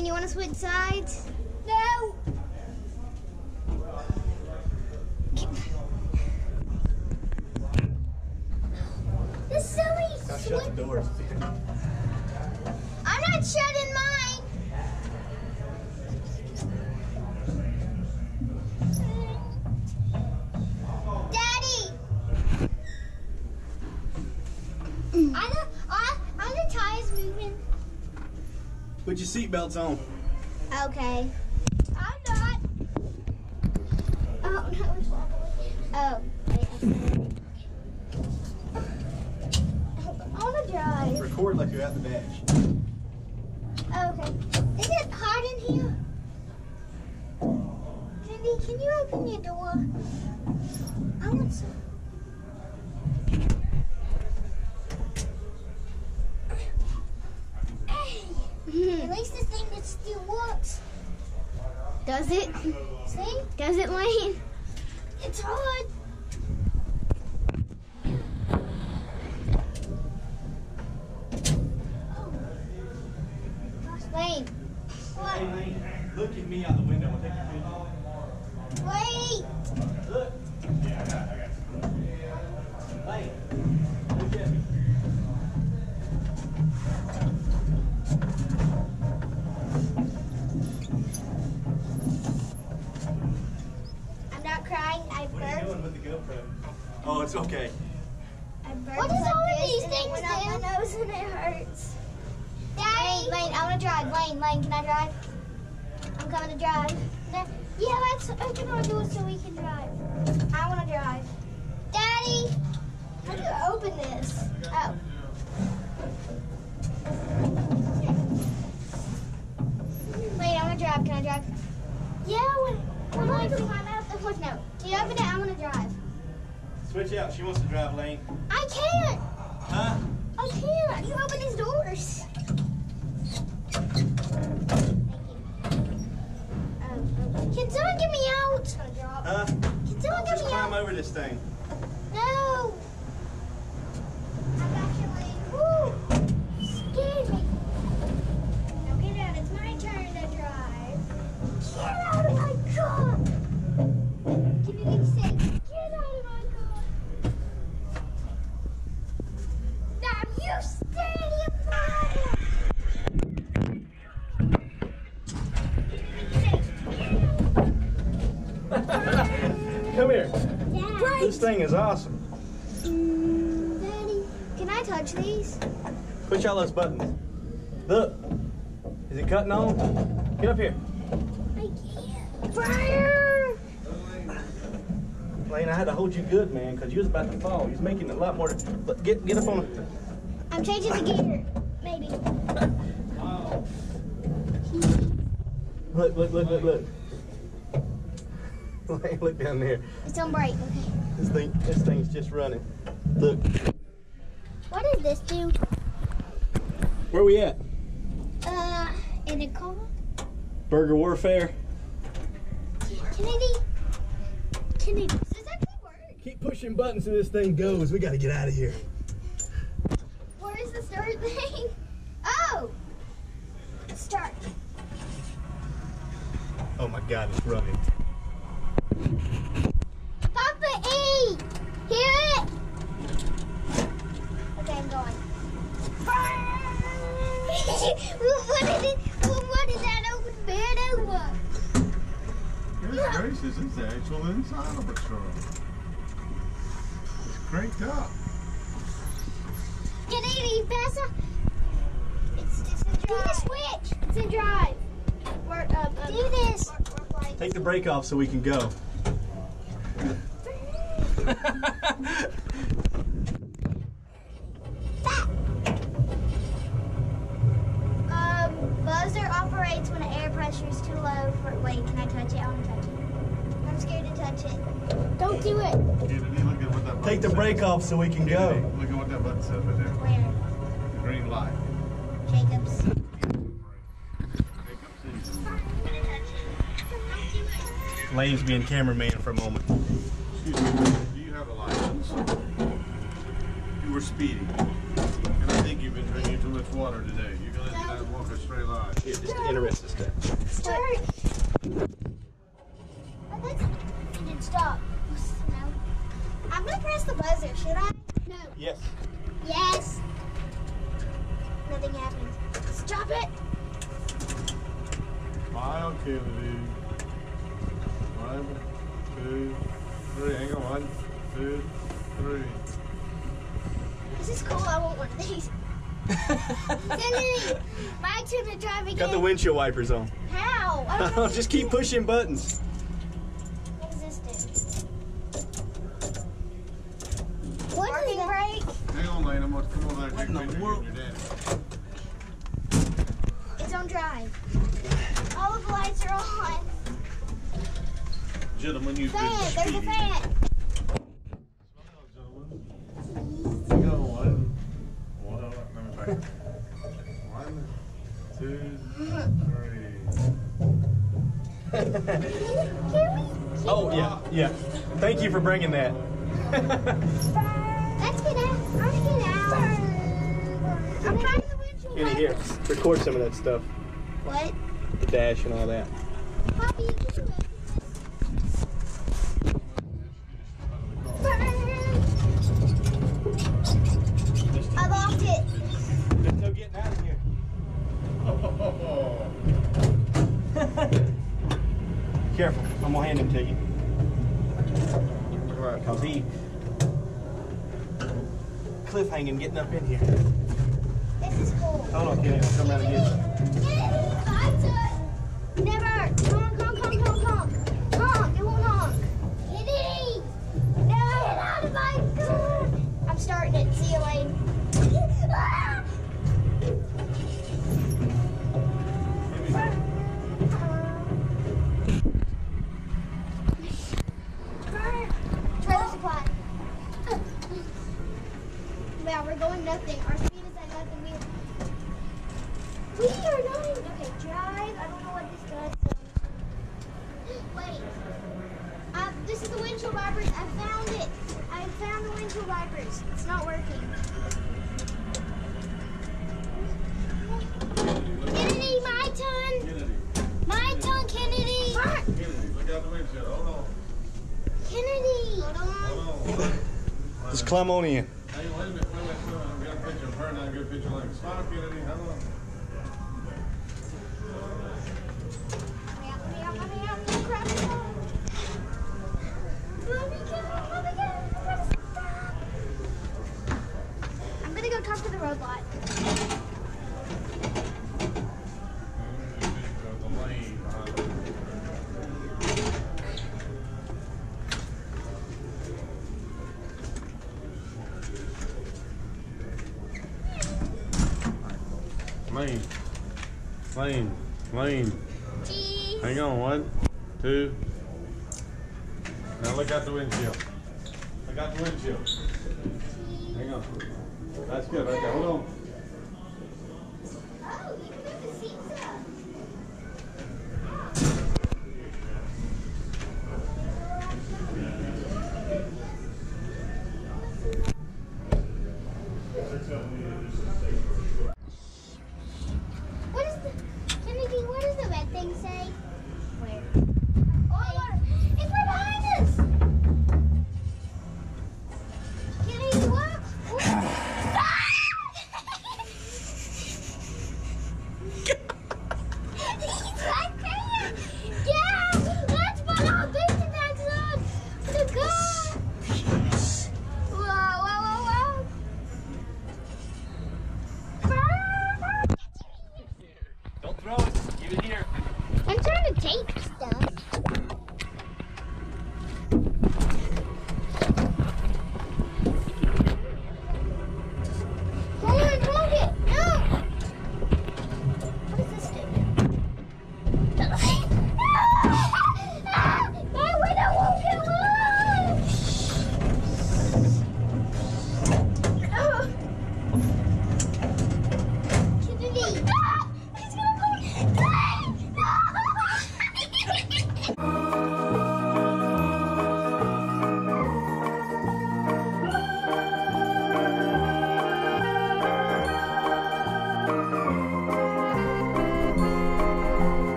Lane, you want to switch sides? Put your seatbelts on. Okay. I'm not. Oh, no. it's wobbly. Oh. wait, I- I want to drive. Record like you're at the dash. Okay. Is it hot in here? Cindy, can you open your door? I want some. Hey, at least this thing that still works. Does it? See? Does it, Lane? It's hard. It's okay. I burped What does like all of these things went up do? my nose and it hurts. Lane, Daddy. Lane, I want to drive. Lane, Lane, can I drive? I'm coming to drive. No- Yeah, let's open our door so we can drive. I want to drive. Daddy. How do you open this? Oh. Wait, I want to drive. Can I drive? Yeah, when, when Come I on, climb out the horse. No. Can you open it? I want to drive. Switch out. She wants to drive lane. I can't. Huh? I can't. You open these doors. Oh, Can someone get me out? it's going to drop. Huh? Can someone get Just me climb out? over this thing. Thing is awesome. Daddy. Can I touch these? Push all those buttons. Look. Is it cutting on? Get up here. I can't. Fire. Lane, I had to hold you good, man, because you was about to fall. You was making a lot more. Look, get get up on it. I'm changing the gear. Maybe. wow. Look, look, look, look, look. Lane, look down there. It's on break. Okay. This thing, this thing's just running. Look, What does this do? where are we at? Uh, in a car? Burger Warfare. Kennedy? Kennedy, does actually work? Keep pushing buttons so this thing goes. We got to get out of here. Where is the start thing? Oh! Start. Oh my God, it's running. Papa E! Hear it? Okay, I'm going. what is it? What is that open bed over? Goodness gracious, it's the actual inside of a truck. It's cranked up. Kennedy, pass up. It's just a drive. Do the switch. It's a drive. Work up. Um, Do this. Take the brake off so we can go. Um, buzzer operates when the air pressure is too low for. Wait, can I touch it? I want to touch it. I'm scared to touch it. Don't do it. Kennedy, look at what that Take the says. brake off so we can Kennedy, go. Look at what that button says right there. Where? The green light. Jacobs. Lane's being cameraman for a moment. Excuse me, do you have a license? You were speeding. And I think you've been drinking too much water today. You're gonna have to walk a straight line. Here, just interest us step. Start. It did stop. No. I'm gonna press the buzzer, should I? No. Yes. Yes. Nothing happened. Stop it. Smile, Kennedy. One, two, three. Hang on. One, two, three. This is cool. I want one of these. Kennedy, my turn to drive again. Got the windshield wipers on. How? I don't just keep pushing buttons. What this do? What Parking brake. Hang on, Lane. I'm gonna come over there and What take in a the picture world? of your daddy. It's on drive. All of the lights are on. Gentlemen, you've Fan. been There's a fan. For bringing that. Let's get out. Let's get out. I'm trying the windshield here, record some of that stuff, What? the dash and all that. Poppy, you can do it. I locked it. There's no getting out of here. Careful, I'm gonna hand him to you. Right. Cause he cliffhanging getting up in here. This is cool. Hold on, Kenny, I'll come around and get you. Never. Honk, honk, honk, honk, honk. Honk. It won't honk. Kitty. No. Get out of my car. I'm starting it. See you later. Just climb. Hey, wait a minute, wait a got a picture of her Lane. Smile, Kennedy. Hold on. Let me out, let me out, let me out. Don't crap it out. Let me get out, let me get out. I'm gonna stop. I'm gonna go talk to the road lot. The lane behind her. Lane. Lane. Lane. Cheese. Hang on. One, two. Now look out the windshield. Look out the windshield. Hang on. That's good. Right there. Hold on. Oh, you can move the seats up. What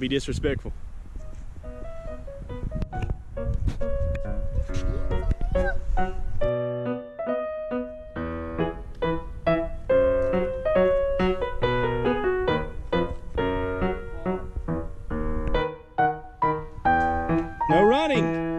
be disrespectful. No running.